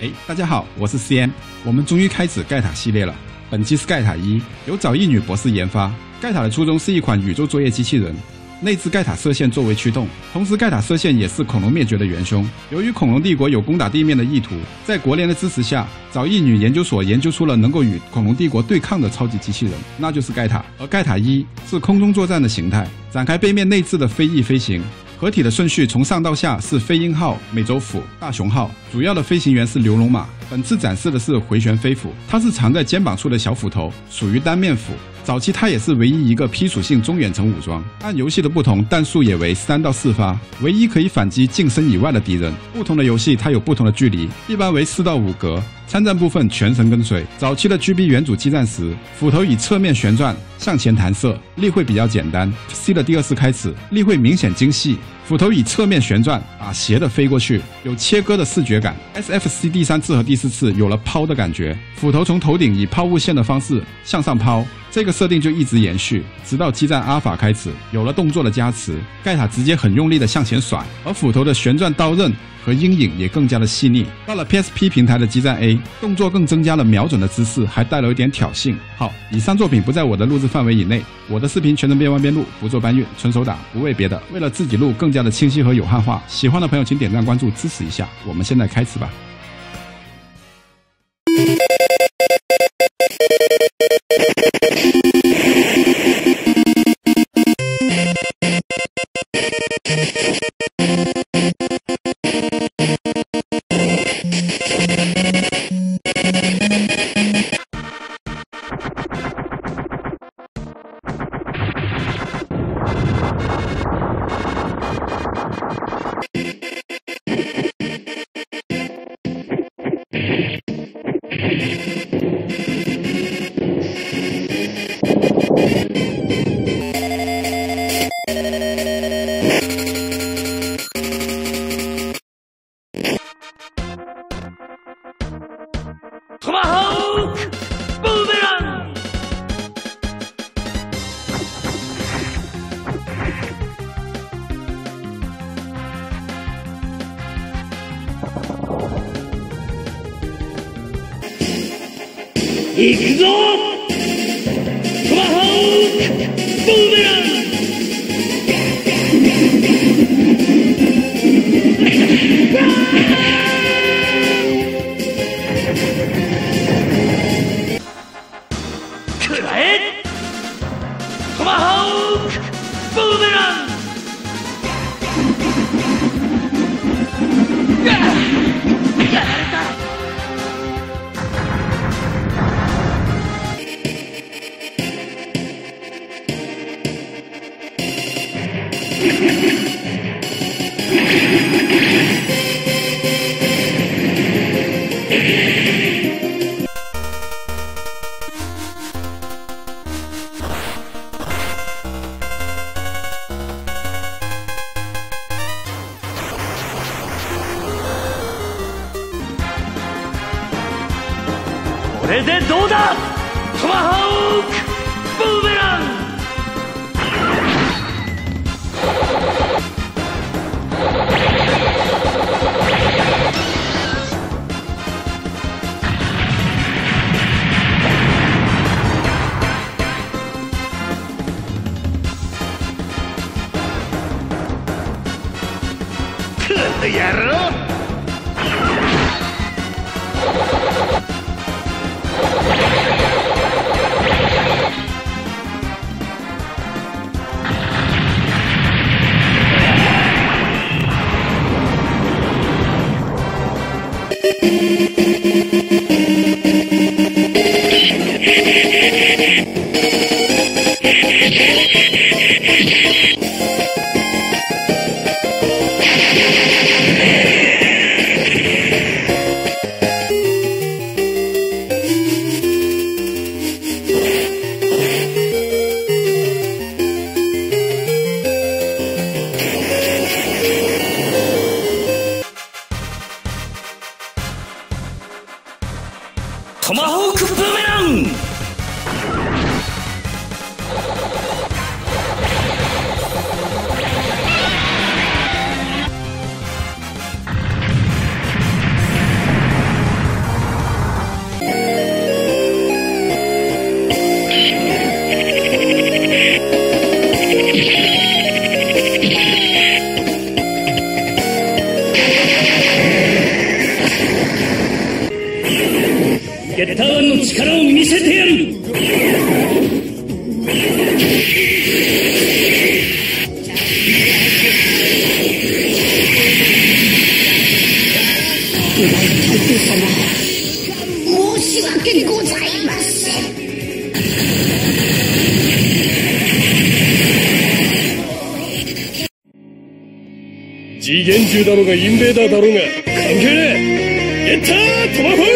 哎，大家好，我是 CM，我们终于开始盖塔系列了。本期是盖塔一，由早一女博士研发。盖塔的初衷是一款宇宙作业机器人，内置盖塔射线作为驱动，同时盖塔射线也是恐龙灭绝的元凶。由于恐龙帝国有攻打地面的意图，在国联的支持下，早一女研究所研究出了能够与恐龙帝国对抗的超级机器人，那就是盖塔。而盖塔一是空中作战的形态，展开背面内置的飞翼飞行。合体的顺序从上到下是飞鹰号、美洲虎、大熊号，主要的飞行员是流龙马。本次展示的是回旋飞斧，它是藏在肩膀处的小斧头，属于单面斧。早期它也是唯一一个批属性中远程武装。按游戏的不同，弹数也为三到四发，唯一可以反击近身以外的敌人。不同的游戏它有不同的距离，一般为四到五格。参战部分全程跟随。早期的 GB 元祖激战时，斧头以侧面旋转向前弹射，力会比较简单。C 的第二次开始，力会明显精细。斧头以侧面旋转，把斜的飞过去，有切割的视觉感。SFC 第三次和第四次有了抛的感觉，斧头从头顶以抛物线的方式向上抛，这个设定就一直延续，直到激战阿尔法开始，有了动作的加持，盖塔直接很用力的向前甩，而斧头的旋转刀刃。和阴影也更加的细腻。到了 PSP 平台的激战 A，动作更增加了瞄准的姿势，还带了一点挑衅。好，以上作品不在我的录制范围以内，我的视频全程边玩边录，不做搬运，纯手打，不为别的，为了自己录更加的清晰和有汉化。喜欢的朋友请点赞关注支持一下。我们现在开始吧。行くぞ!トマホーク!ブーメランくらえト!マホークブーメランこれでどうだ？トマホークブーメラン！やろう！马虎。申し訳ございません。次元銃だろうがインベーダーだろうが関係ねえゲッタートマホーク